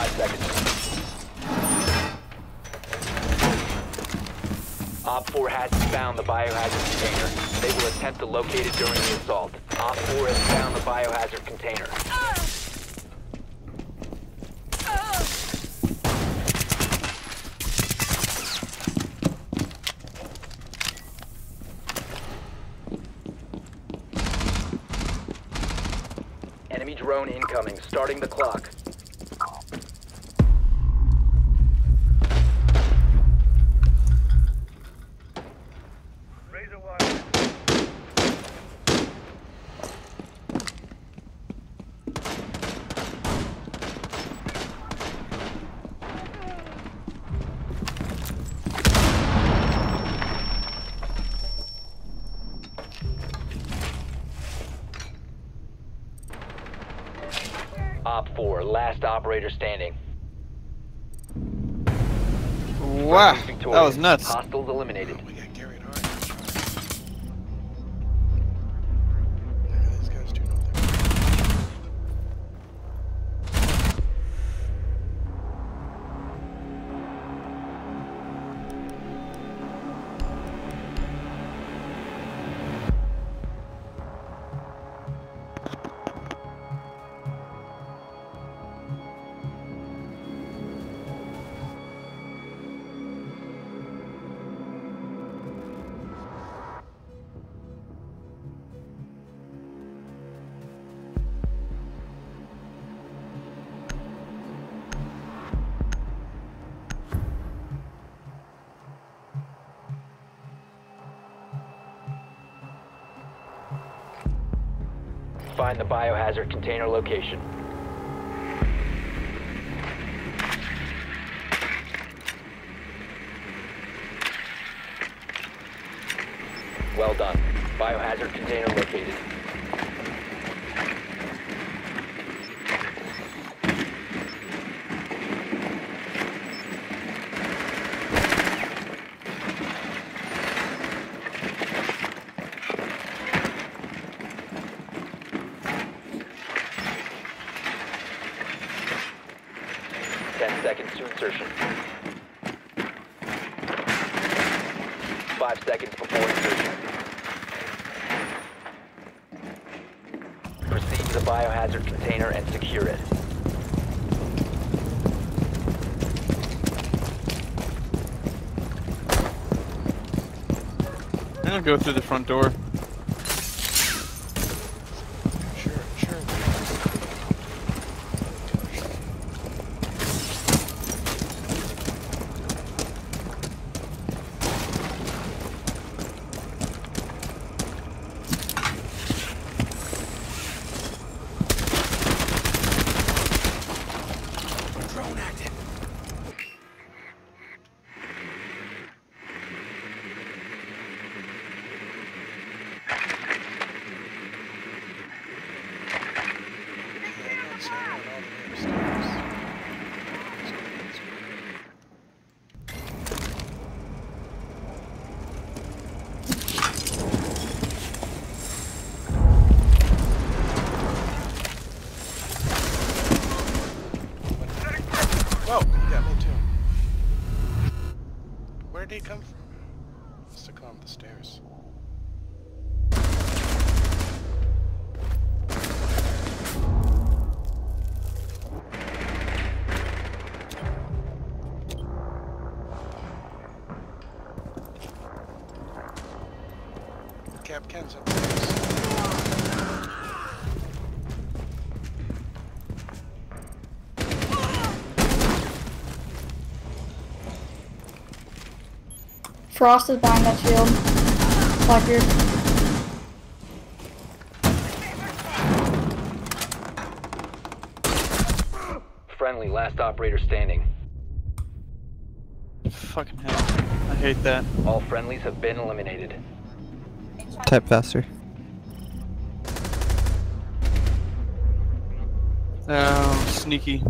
5 seconds. Op 4 has found the biohazard container. They will attempt to locate it during the assault. Op 4 has found the biohazard container. Enemy drone incoming. Starting the clock. Op 4, last operator standing. Wow, that was nuts. Hostiles eliminated. We Find the biohazard container location. Well done. Biohazard container located. Ten seconds to insertion. Five seconds before insertion. Proceed to the biohazard and secure it. I'm gonna go through the front door. Sure, sure. Drone active. Yeah, I'm not seeing it on all the upstairs. Whoa! Yeah, me too. Where did he come from? Must have up the stairs. Frost is behind that shield. Blackbeard. Friendly, last operator standing. Fucking hell. I hate that. All friendlies have been eliminated. Type faster. Oh, sneaky.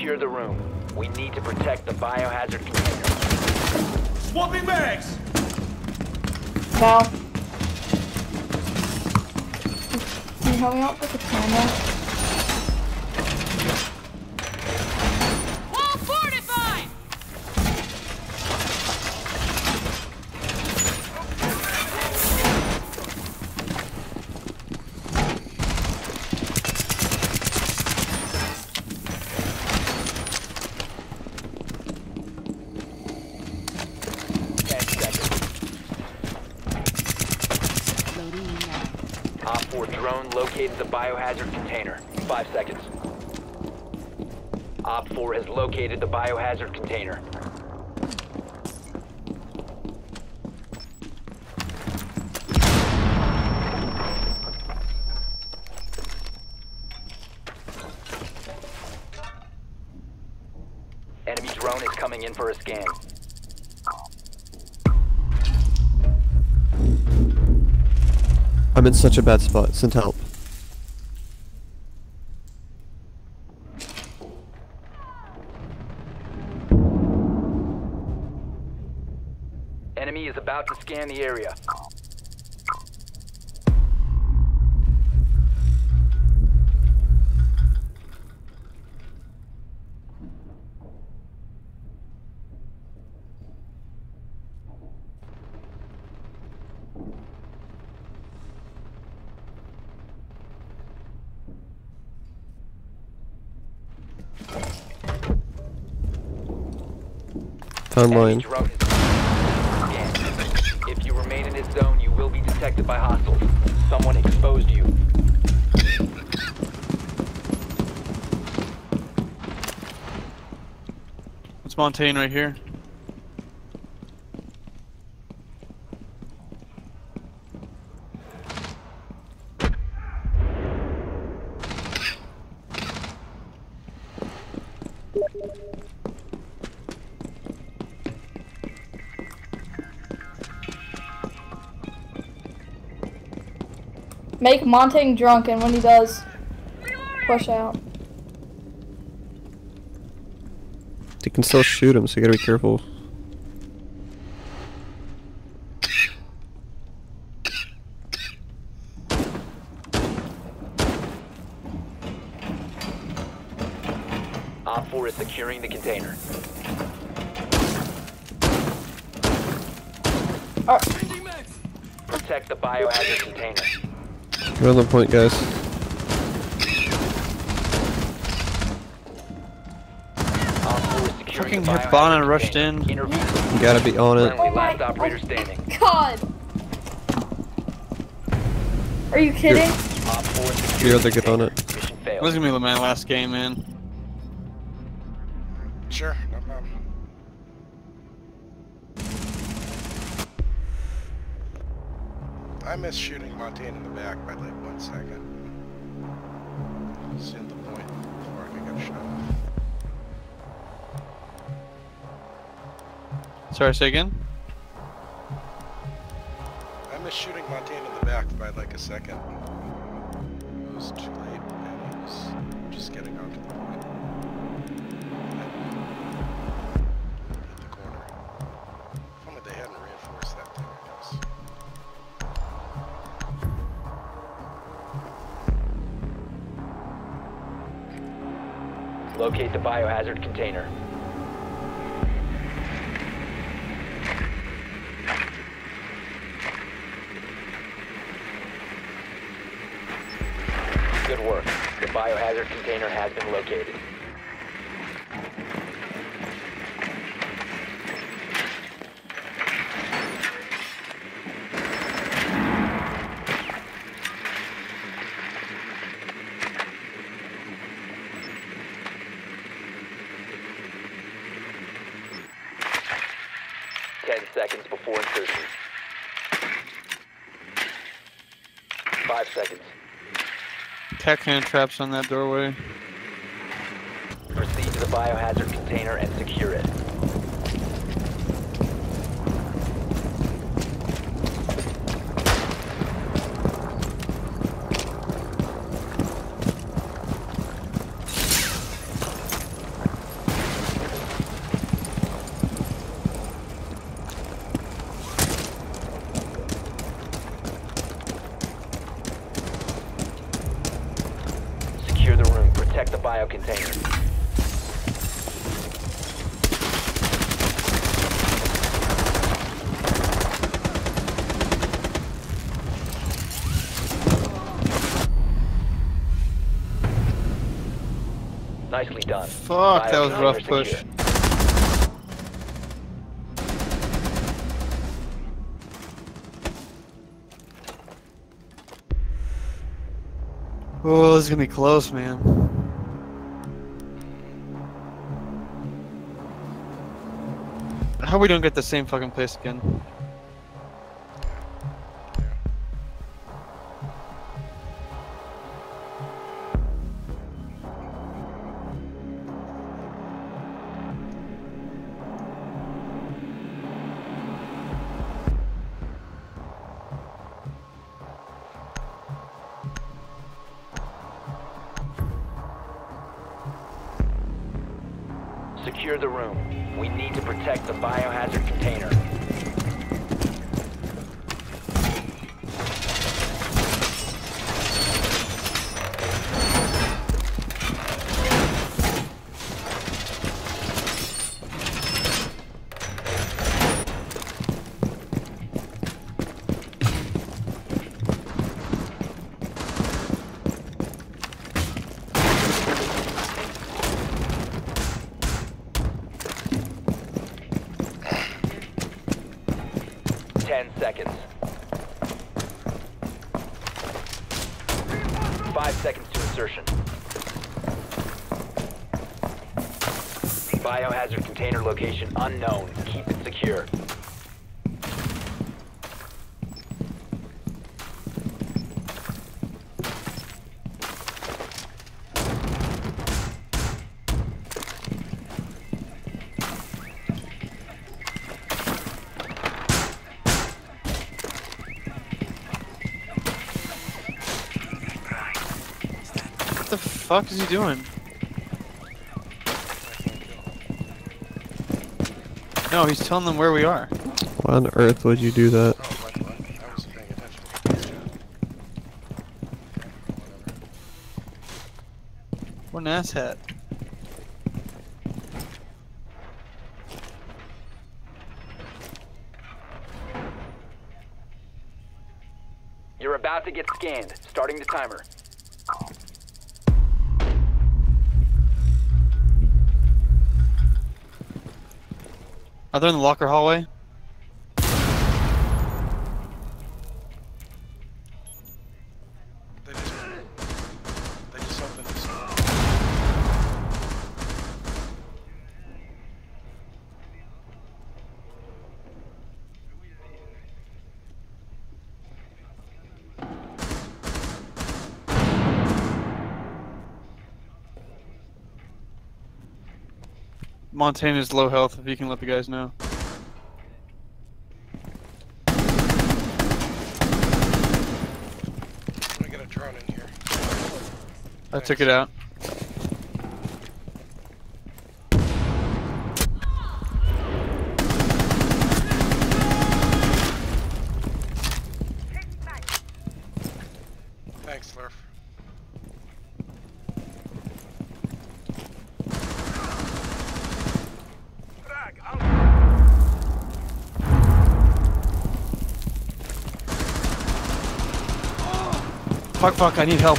Secure the room. We need to protect the biohazard container. Swapping bags! Val. Can you help me out with the camera? Op4 drone located the biohazard container. Five seconds. Op4 has located the biohazard container. Enemy drone is coming in for a scan. I'm in such a bad spot. Send help. Enemy is about to scan the area. Found Enemy mine. drone is scanned. If you remain in this zone, you will be detected by hostiles. Someone exposed you. It's Montagne right here. Make Montagne drunk, and when he does, push out. They can still shoot him, so you gotta be careful. Op 4 is securing the container. Uh, Protect the biohazard container. You're on the point, guys. Op 4 Fucking the Hibana rushed in. You gotta be on it. Friendly Oh my- last operator standing. God. Are you kidding? Op 4 You're securing the the good on container. it. Mission That was gonna be my last game, man. I missed shooting Montagne in the back by like one second. Seemed the point before I could get shot off. Sorry, say again? I missed shooting Montagne in the back by like a second. It was too Locate the biohazard container. Good work. The biohazard container has been located. Ten seconds before insertion. Five seconds. Tech hand traps on that doorway. Proceed to the biohazard container and secure it. Secure the room. Protect the bio container. Nicely done. Fuck, that was Bio rough push. secure. Oh, this is gonna be close, man. How we don't get the same fucking place again? Secure the room. We need to protect the biohazard container. Ten seconds. Five seconds to insertion. Biohazard container location unknown. Keep it secure. What the fuck is he doing? No, he's telling them where we are. Why on earth would you do that? Oh, what, what? I wasn't paying attention. Good job. Whatever. What an asshat. You're about to get scanned. Starting the timer. Are they in the locker hallway? Montana's low health, if you can let the guys know. Let me get a drone in here. I took it out. Fuck, fuck, I need help.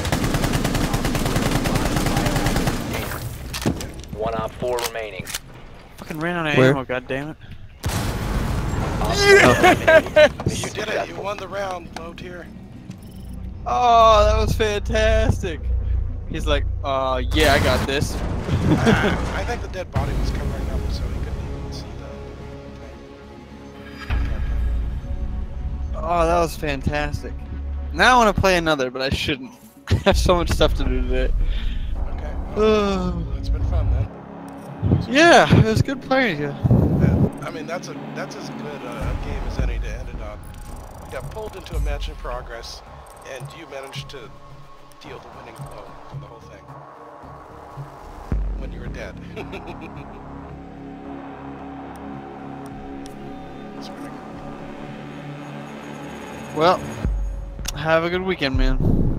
One op four remaining. Fucking ran out of Where? ammo, god damn it. Op four remaining. You did it. You won the round, low tier. Oh, that was fantastic. He's like, uh, yeah, I got this. Ah, I think the dead body was covering up, so he couldn't even see the thing. Oh, that was fantastic. Now I want to play another, but I shouldn't. I have so much stuff to do today. Okay. Uh, It's been fun then. yeah, it was good playing you. Yeah, I mean, that's a that's as good a game as any to end it on. You got pulled into a match in progress, and you managed to deal the winning blow to the whole thing when you were dead. That's pretty cool. Well, have a good weekend, man.